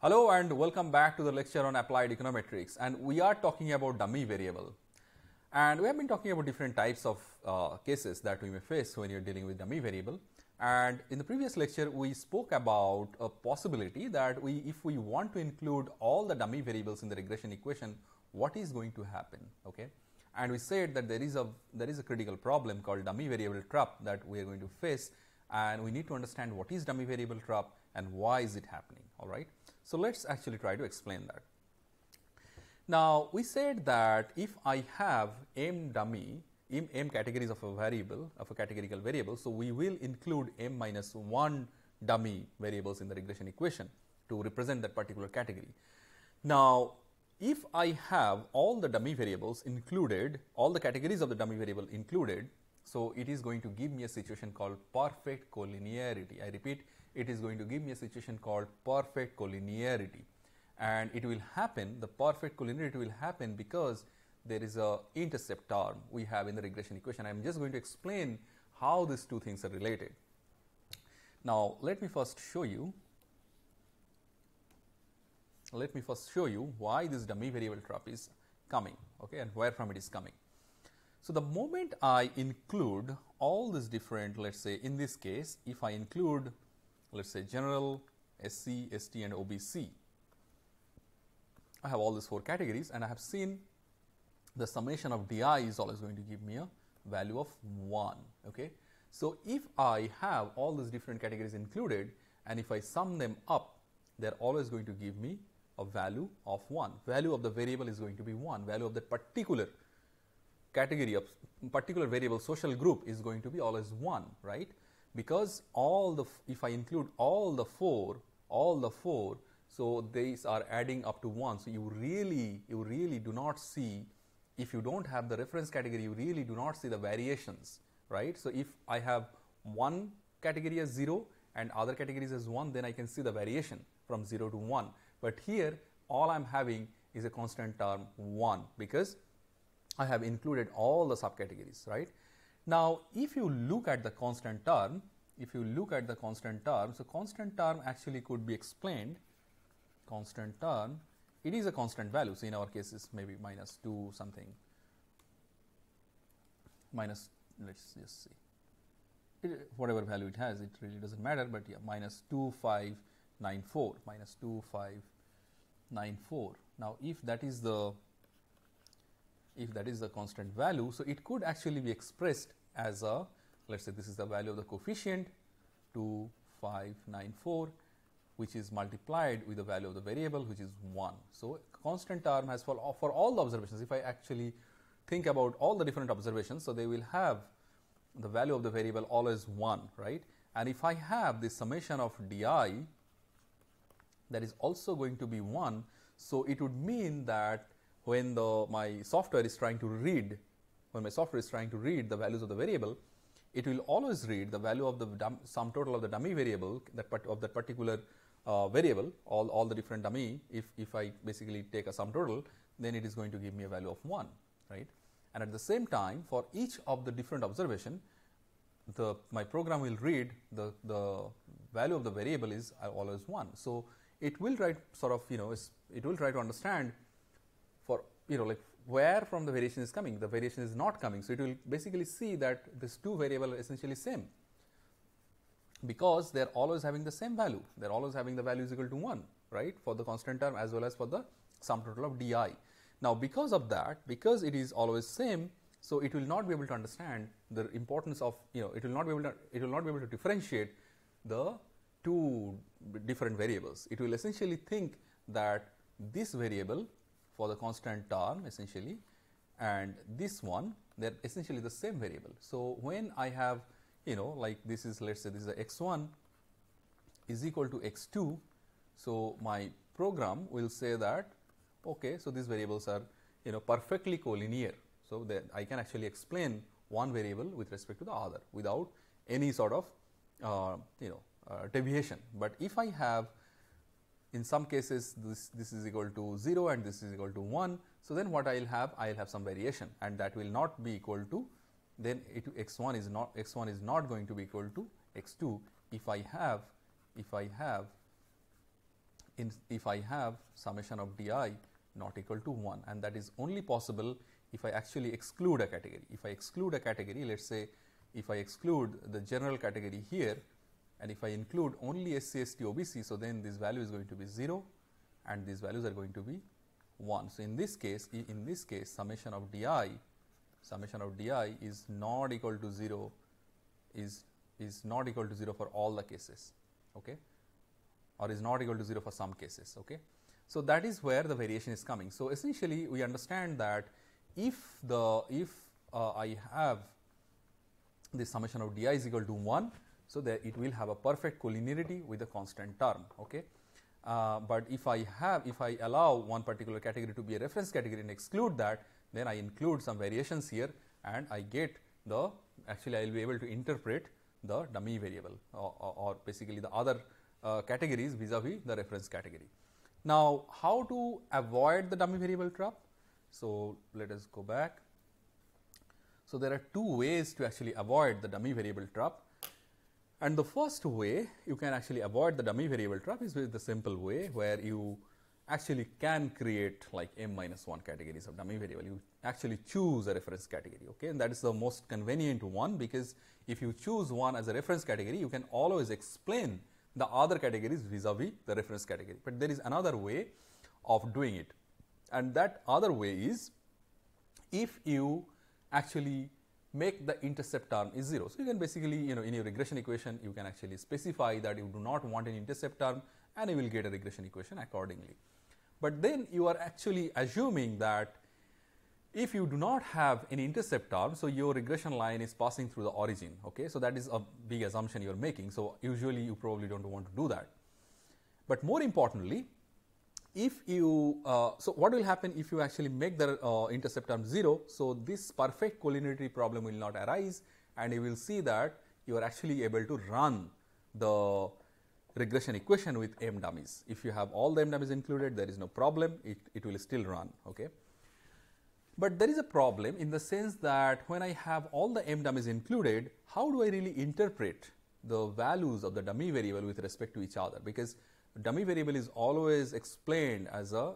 Hello and welcome back to the lecture on applied econometrics. And we are talking about dummy variable. And we have been talking about different types of uh, cases that we may face when you are dealing with dummy variable. And in the previous lecture we spoke about a possibility that we if we want to include all the dummy variables in the regression equation what is going to happen okay? And we said that there is a there is a critical problem called dummy variable trap that we are going to face. And we need to understand what is dummy variable trap and why is it happening all right so, let us actually try to explain that. Now, we said that if I have m dummy, m, m categories of a variable, of a categorical variable, so we will include m minus 1 dummy variables in the regression equation to represent that particular category. Now, if I have all the dummy variables included, all the categories of the dummy variable included, so it is going to give me a situation called perfect collinearity. I repeat, it is going to give me a situation called perfect collinearity and it will happen the perfect collinearity will happen because there is a intercept term we have in the regression equation. I am just going to explain how these two things are related. Now, let me first show you let me first show you why this dummy variable trap is coming okay, and where from it is coming. So, the moment I include all these different let us say in this case if I include let us say general, SC, ST and OBC. I have all these four categories and I have seen the summation of DI is always going to give me a value of 1. Okay. So, if I have all these different categories included and if I sum them up, they are always going to give me a value of 1. Value of the variable is going to be 1, value of that particular category of particular variable social group is going to be always 1, right because all the if I include all the 4 all the 4 so these are adding up to 1 so you really you really do not see if you don't have the reference category you really do not see the variations right? So if I have one category as 0 and other categories as 1 then I can see the variation from 0 to 1 but here all I am having is a constant term 1 because I have included all the subcategories right now, if you look at the constant term, if you look at the constant term, so constant term actually could be explained, constant term, it is a constant value. So, in our case is maybe minus 2 something, minus let us just see, it, whatever value it has, it really does not matter, but yeah, minus 2594, minus 2594. Now, if that is the if that is the constant value. So, it could actually be expressed as a let us say this is the value of the coefficient 2594 which is multiplied with the value of the variable which is 1. So, constant term has for, for all the observations if I actually think about all the different observations. So, they will have the value of the variable always 1 right and if I have the summation of di that is also going to be 1. So, it would mean that when the my software is trying to read when my software is trying to read the values of the variable, it will always read the value of the sum total of the dummy variable that of that particular uh, variable all, all the different dummy if, if I basically take a sum total then it is going to give me a value of 1 right and at the same time for each of the different observation the my program will read the, the value of the variable is always 1. So, it will try sort of you know it will try to understand for you know like where from the variation is coming, the variation is not coming. So, it will basically see that these two variable are essentially same because they are always having the same value, they are always having the value is equal to 1 right for the constant term as well as for the sum total of di. Now, because of that, because it is always same, so it will not be able to understand the importance of you know it will not be able to it will not be able to differentiate the two different variables. It will essentially think that this variable for the constant term essentially and this one they are essentially the same variable. So, when I have you know like this is let us say this is x 1 is equal to x 2. So, my program will say that okay, so these variables are you know perfectly collinear. So, that I can actually explain one variable with respect to the other without any sort of uh, you know uh, deviation. But if I have in some cases this, this is equal to 0 and this is equal to 1. So, then what I will have? I will have some variation and that will not be equal to then it x 1 is not x 1 is not going to be equal to x 2 if I have if I have in, if I have summation of di not equal to 1 and that is only possible if I actually exclude a category. If I exclude a category, let us say if I exclude the general category here and if I include only SC, ST, OBC, so then this value is going to be 0 and these values are going to be 1. So, in this case, in this case summation of di, summation of di is not equal to 0 is, is not equal to 0 for all the cases okay, or is not equal to 0 for some cases. Okay. So, that is where the variation is coming. So, essentially we understand that if the if uh, I have the summation of di is equal to 1, so that it will have a perfect collinearity with a constant term. Okay. Uh, but if I have if I allow one particular category to be a reference category and exclude that then I include some variations here and I get the actually I will be able to interpret the dummy variable or, or, or basically the other uh, categories vis-a-vis -vis the reference category. Now, how to avoid the dummy variable trap? So, let us go back. So, there are two ways to actually avoid the dummy variable trap and the first way you can actually avoid the dummy variable trap is with the simple way where you actually can create like m minus 1 categories of dummy variable. You actually choose a reference category okay and that is the most convenient one because if you choose one as a reference category you can always explain the other categories vis-a-vis -vis the reference category. But there is another way of doing it and that other way is if you actually make the intercept term is 0. So, you can basically you know in your regression equation you can actually specify that you do not want an intercept term and you will get a regression equation accordingly. But then you are actually assuming that if you do not have any intercept term, so your regression line is passing through the origin. Okay? So, that is a big assumption you are making. So, usually you probably do not want to do that. But more importantly, if you, uh, so what will happen if you actually make the uh, intercept term 0? So, this perfect collinearity problem will not arise and you will see that you are actually able to run the regression equation with m dummies. If you have all the m dummies included, there is no problem, it, it will still run. Okay. But there is a problem in the sense that when I have all the m dummies included, how do I really interpret the values of the dummy variable with respect to each other? Because dummy variable is always explained as a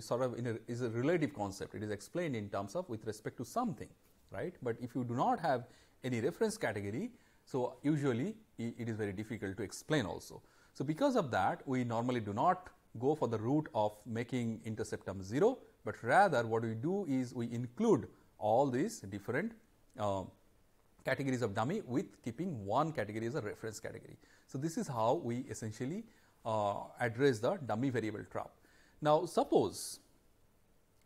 sort of a, is a relative concept. It is explained in terms of with respect to something, right? But if you do not have any reference category, so usually it is very difficult to explain also. So because of that, we normally do not go for the route of making intercept term 0, but rather what we do is we include all these different uh, categories of dummy with keeping one category as a reference category. So this is how we essentially uh, address the dummy variable trap. Now, suppose,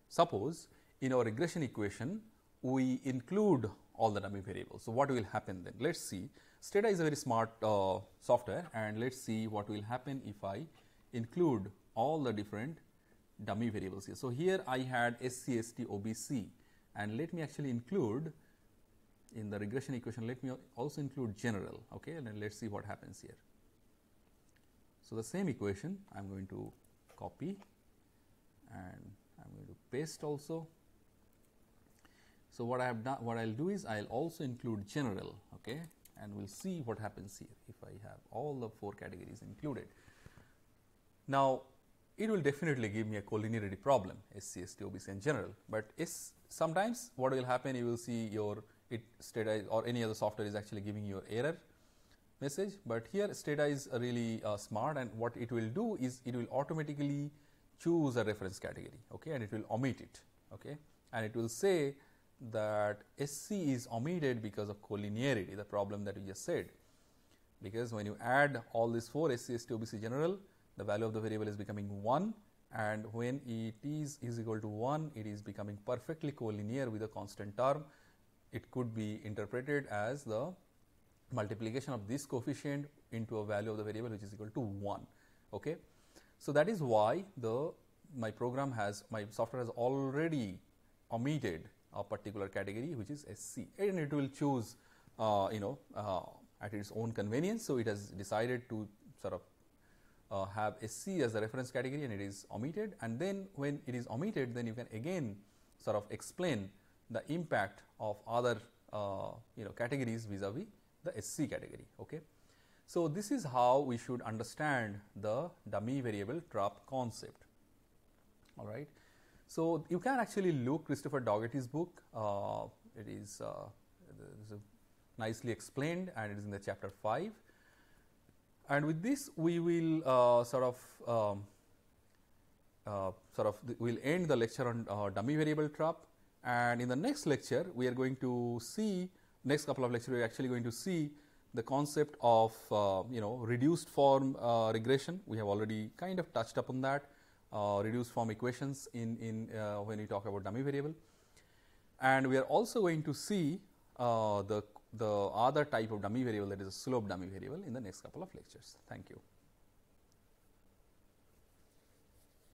suppose in our regression equation we include all the dummy variables. So, what will happen then? Let us see. Stata is a very smart uh, software and let us see what will happen if I include all the different dummy variables here. So, here I had SC, ST, OBC and let me actually include in the regression equation, let me also include general, okay, and let us see what happens here. So, the same equation I am going to copy and I am going to paste also. So, what I have done what I will do is I will also include general okay, and we will see what happens here if I have all the 4 categories included. Now, it will definitely give me a collinearity problem SC, ST, OBC and general, but is sometimes what will happen you will see your it state or any other software is actually giving you error message, but here Stata is really uh, smart and what it will do is it will automatically choose a reference category okay, and it will omit it okay, and it will say that SC is omitted because of collinearity the problem that we just said. Because when you add all these 4 SC, ST, OBC general the value of the variable is becoming 1 and when it is is equal to 1 it is becoming perfectly collinear with a constant term. It could be interpreted as the multiplication of this coefficient into a value of the variable which is equal to 1. Okay. So, that is why the my program has my software has already omitted a particular category which is SC and it will choose uh, you know uh, at its own convenience. So, it has decided to sort of uh, have SC as the reference category and it is omitted and then when it is omitted then you can again sort of explain the impact of other uh, you know categories vis-a-vis -vis the SC category. Okay. So, this is how we should understand the dummy variable trap concept. All right. So, you can actually look Christopher Dougherty's book. Uh, it is, uh, nicely explained and it is in the chapter 5. And with this, we will uh, sort of um, uh, sort of will end the lecture on uh, dummy variable trap. And in the next lecture, we are going to see next couple of lectures. We are actually going to see the concept of uh, you know reduced form uh, regression. We have already kind of touched upon that uh, reduced form equations in in uh, when we talk about dummy variable, and we are also going to see uh, the the other type of dummy variable that is a slope dummy variable in the next couple of lectures. Thank you.